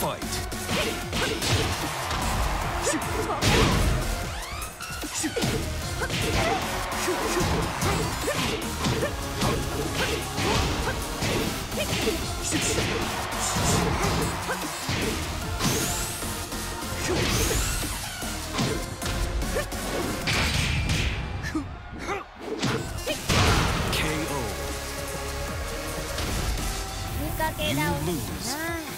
Fight. KO. 見かけ倒し You lose. な